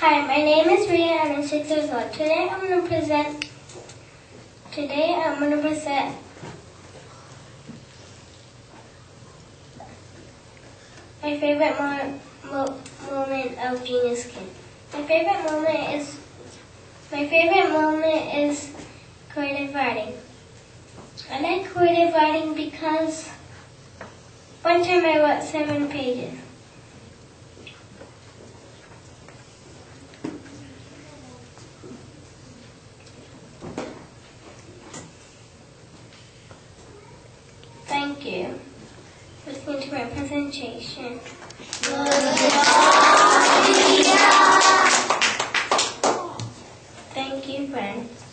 Hi, my name is Riya and I'm six years old. Today I'm going to present. Today I'm going to present. My favorite mo- mo- moment of Genius Kid. My favorite moment is. My favorite moment is creative writing. I like creative writing because one time I wrote seven pages. Thank you listening to my presentation. Thank you, friends.